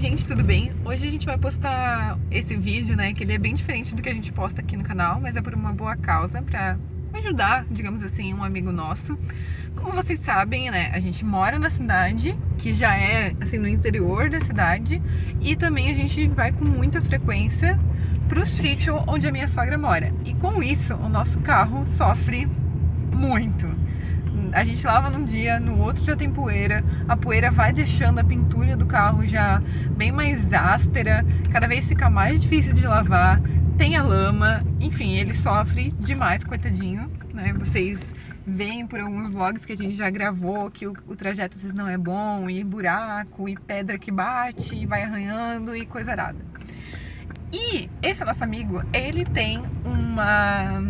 gente, tudo bem? Hoje a gente vai postar esse vídeo, né, que ele é bem diferente do que a gente posta aqui no canal, mas é por uma boa causa, pra ajudar, digamos assim, um amigo nosso. Como vocês sabem, né, a gente mora na cidade, que já é, assim, no interior da cidade, e também a gente vai com muita frequência pro sítio onde a minha sogra mora. E com isso, o nosso carro sofre muito a gente lava num dia, no outro já tem poeira, a poeira vai deixando a pintura do carro já bem mais áspera, cada vez fica mais difícil de lavar, tem a lama, enfim, ele sofre demais, coitadinho, né? Vocês veem por alguns vlogs que a gente já gravou que o, o trajeto às vezes não é bom, e buraco, e pedra que bate, e vai arranhando, e coisa arada. E esse nosso amigo, ele tem uma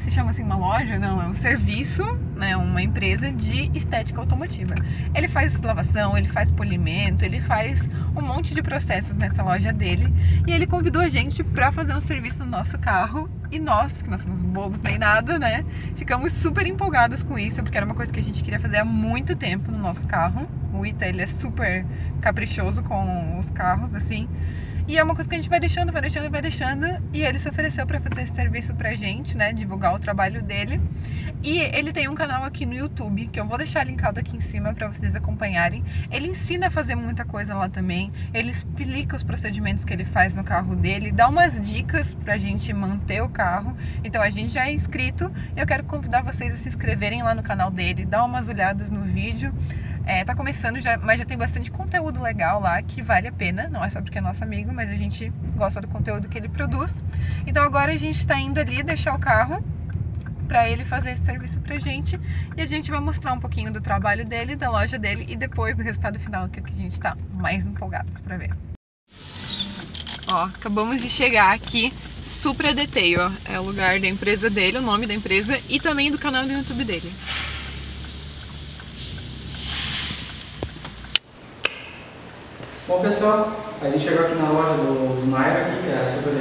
como se chama assim, uma loja? Não, é um serviço, né, uma empresa de estética automotiva. Ele faz lavação, ele faz polimento, ele faz um monte de processos nessa loja dele e ele convidou a gente para fazer um serviço no nosso carro e nós, que nós somos bobos nem nada, né, ficamos super empolgados com isso porque era uma coisa que a gente queria fazer há muito tempo no nosso carro. O Ita, ele é super caprichoso com os carros, assim, e é uma coisa que a gente vai deixando, vai deixando, vai deixando. E ele se ofereceu para fazer esse serviço pra gente, né? Divulgar o trabalho dele. E ele tem um canal aqui no YouTube, que eu vou deixar linkado aqui em cima para vocês acompanharem. Ele ensina a fazer muita coisa lá também. Ele explica os procedimentos que ele faz no carro dele, dá umas dicas pra gente manter o carro. Então a gente já é inscrito. Eu quero convidar vocês a se inscreverem lá no canal dele, dar umas olhadas no vídeo. É, tá começando, já, mas já tem bastante conteúdo legal lá que vale a pena. Não é só porque é nosso amigo, mas a gente gosta do conteúdo que ele produz. Então agora a gente tá indo ali deixar o carro para ele fazer esse serviço pra gente e a gente vai mostrar um pouquinho do trabalho dele, da loja dele e depois do resultado final, que é o que a gente tá mais empolgados para ver. Ó, acabamos de chegar aqui, Supra Detail, é o lugar da empresa dele, o nome da empresa e também do canal do YouTube dele. Bom pessoal, a gente chegou aqui na loja do, do Naira, aqui, que é a Super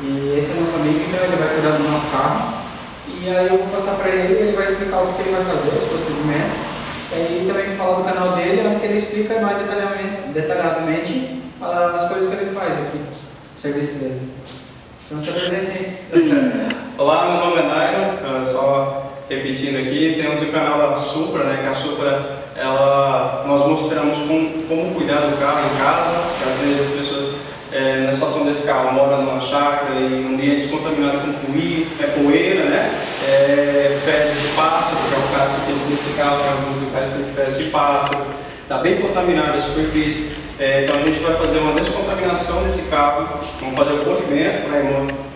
e esse é nosso amigo, então ele vai cuidar do nosso carro. E aí eu vou passar para ele ele vai explicar o que ele vai fazer, os procedimentos. E aí também falar do canal dele, onde ele explica mais detalhadamente, detalhadamente as coisas que ele faz aqui, o serviço dele. Então se apresente Olá, meu nome é Nairo, só repetindo aqui, temos o canal da Supra, né, que a Supra ela, nós mostramos como, como cuidar do carro em casa, que às vezes as pessoas, é, na situação desse carro, moram numa chácara e um ambiente contaminado com poeira, é, poeira né? É, fezes de pássaro, que é o caso que tem nesse carro, que alguns lugares tem fezes de pássaro, está bem contaminada a superfície. É, então a gente vai fazer uma descontaminação desse carro, vamos fazer o polimento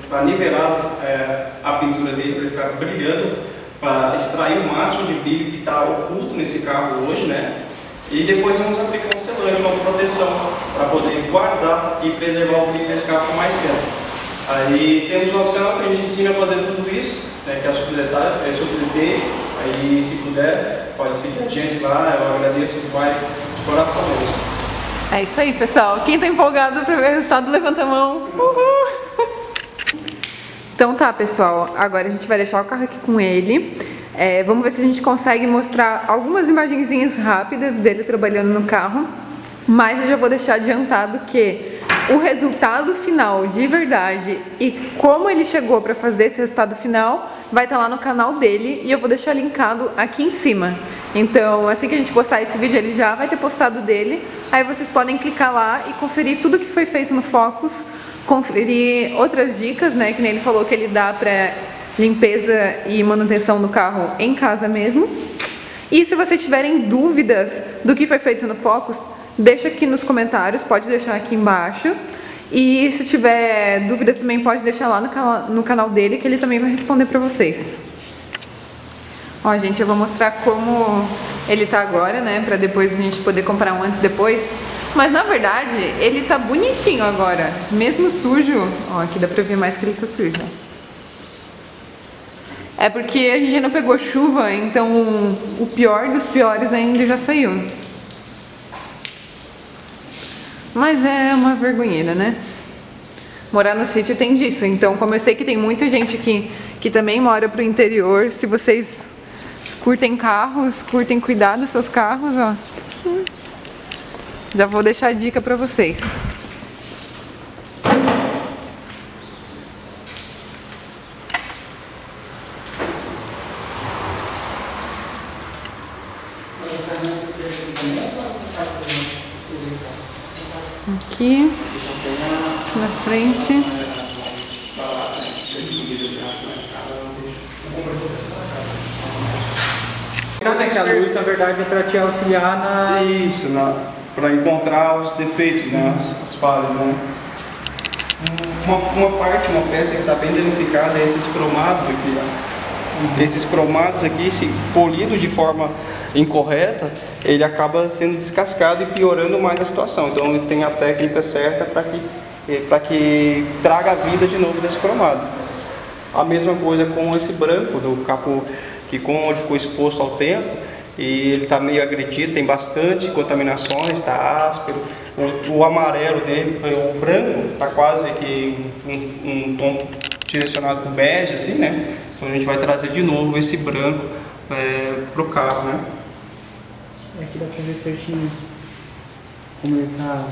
para nivelar é, a pintura dele, para ele ficar brilhando para extrair o máximo de brilho que está oculto nesse carro hoje, né? E depois vamos aplicar um selante, uma proteção, para poder guardar e preservar o brilho desse carro por mais tempo. Aí temos nosso canal que a gente ensina a fazer tudo isso, né, que é a Subdetalhe, é Subdetalhe, aí se puder, pode seguir a gente lá, eu agradeço demais de coração mesmo. É isso aí, pessoal. Quem está empolgado para ver o resultado, levanta a mão. Uhul! Então tá, pessoal, agora a gente vai deixar o carro aqui com ele. É, vamos ver se a gente consegue mostrar algumas imagenzinhas rápidas dele trabalhando no carro. Mas eu já vou deixar adiantado que o resultado final de verdade e como ele chegou para fazer esse resultado final vai estar tá lá no canal dele e eu vou deixar linkado aqui em cima. Então, assim que a gente postar esse vídeo, ele já vai ter postado dele. Aí vocês podem clicar lá e conferir tudo que foi feito no Focus conferir outras dicas, né? Que nem ele falou que ele dá para limpeza e manutenção do carro em casa mesmo. E se vocês tiverem dúvidas do que foi feito no Focus, deixa aqui nos comentários, pode deixar aqui embaixo. E se tiver dúvidas também pode deixar lá no, canal, no canal dele que ele também vai responder para vocês. Ó, gente, eu vou mostrar como ele tá agora, né, para depois a gente poder comprar um antes e depois. Mas na verdade, ele tá bonitinho agora. Mesmo sujo, ó, aqui dá pra ver mais que ele tá sujo, É porque a gente ainda pegou chuva, então o pior dos piores ainda já saiu. Mas é uma vergonheira, né? Morar no sítio tem disso. Então, como eu sei que tem muita gente aqui que também mora pro interior, se vocês curtem carros, curtem cuidar dos seus carros, ó. Já vou deixar a dica pra vocês. Aqui, na frente. Que a luz, na verdade, é para te auxiliar na. Isso, para encontrar os defeitos, né, as, as falhas. Né. Uma, uma parte, uma peça que está bem danificada é esses cromados aqui. Ó. Esses cromados aqui, se polido de forma incorreta, ele acaba sendo descascado e piorando mais a situação. Então ele tem a técnica certa para que, eh, que traga a vida de novo desse cromado. A mesma coisa com esse branco do capo, que como ele ficou exposto ao tempo, e ele está meio agredido, tem bastante contaminações, está áspero. O, o, amarelo dele, o branco, está quase que um, um tom direcionado para o bege, assim, né? Então a gente vai trazer de novo esse branco é, para o carro, né? Aqui dá pra ver certinho como ele tá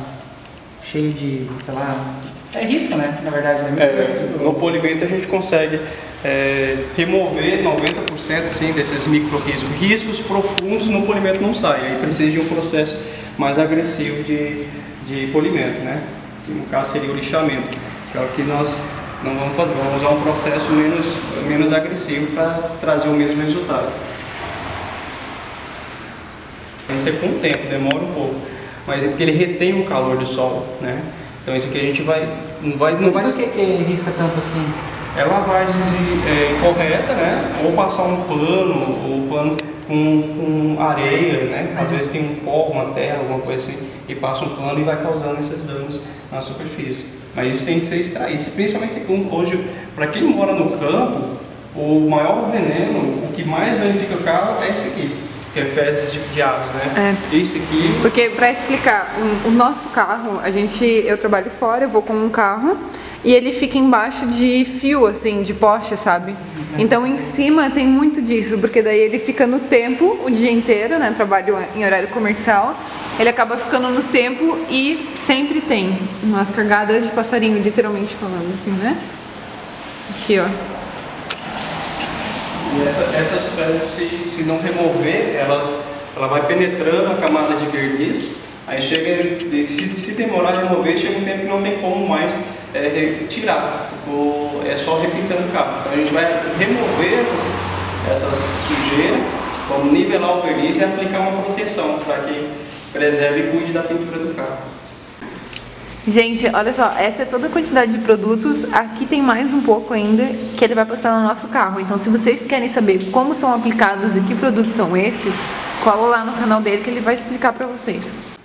cheio de, sei lá, é risco, né? Na verdade, né? É, no polimento a gente consegue é, remover 90% assim, desses micro riscos. Riscos profundos no polimento não saem, aí precisa de um processo mais agressivo de, de polimento, né? Que no caso seria o lixamento, que é o que nós não vamos fazer, vamos usar um processo menos, menos agressivo para trazer o mesmo resultado. Tem que ser com o tempo, demora um pouco. Mas é porque ele retém o calor do sol, né? Então isso aqui a gente vai... Não vai... Não vai... Por que, que risca tanto assim? É lavagem é, correta, né? Ou passar um pano, ou pano com, com, areia, né? Às vezes tem um pó, uma terra, alguma coisa assim, e passa um pano e vai causando esses danos na superfície. Mas isso tem que ser extraído, principalmente hoje, para quem mora no campo, o maior veneno, o que mais danifica o carro é esse aqui que é fezes de, aves, né? É. Esse aqui... Porque, para explicar, o, o, nosso carro, a gente, eu trabalho fora, eu vou com um carro e ele fica embaixo de fio, assim, de poste, sabe? Então, em cima tem muito disso, porque daí ele fica no tempo o dia inteiro, né? Trabalho em horário comercial. Ele acaba ficando no tempo e sempre tem umas cagadas de passarinho, literalmente falando, assim, né? Aqui, ó. E essa, essas pedras, se, se não remover, elas, ela vai penetrando a camada de verniz, aí chega, se, se demorar a remover, chega um tempo que não tem como mais é, é, tirar, ficou, é só repintando o cabo. Então a gente vai remover essas, essas sujeiras, vamos nivelar o verniz e aplicar uma proteção para que preserve e cuide da pintura do carro. Gente, olha só, essa é toda a quantidade de produtos. Aqui tem mais um pouco ainda que ele vai postar no nosso carro. Então, se vocês querem saber como são aplicados e que produtos são esses, cola lá no canal dele que ele vai explicar para vocês.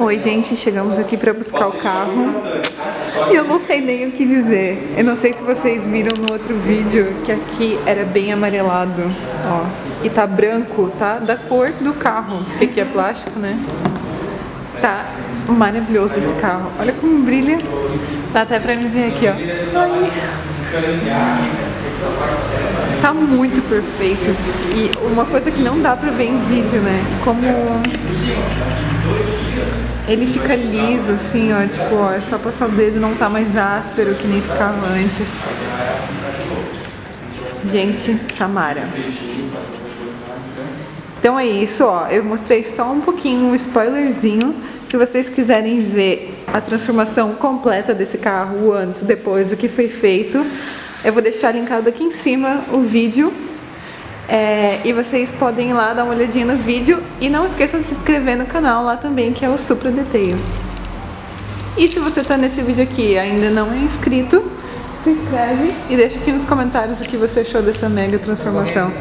Oi, gente, chegamos aqui para buscar o carro e eu não sei nem o que dizer. Eu não sei se vocês viram no outro vídeo que aqui era bem amarelado, ó, e tá branco, tá da cor do carro, porque aqui é plástico, né? Tá maravilhoso esse carro. Olha como brilha. Dá até pra me ver aqui, ó. Ai. Tá muito perfeito. E uma coisa que não dá pra ver em vídeo, né? Como ele fica liso, assim, ó, tipo, ó, é só passar o dedo não tá mais áspero que nem ficava antes. Gente, Tamara. Então é isso, ó, eu mostrei só um pouquinho, um spoilerzinho. Se vocês quiserem ver a transformação completa desse carro, o antes, depois, do que foi feito, eu vou deixar linkado aqui em cima o vídeo É, e vocês podem ir lá dar uma olhadinha no vídeo e não esqueçam de se inscrever no canal lá também, que é o Supra Detail. E se você está nesse vídeo aqui e ainda não é inscrito, se inscreve e deixa aqui nos comentários o que você achou dessa mega transformação.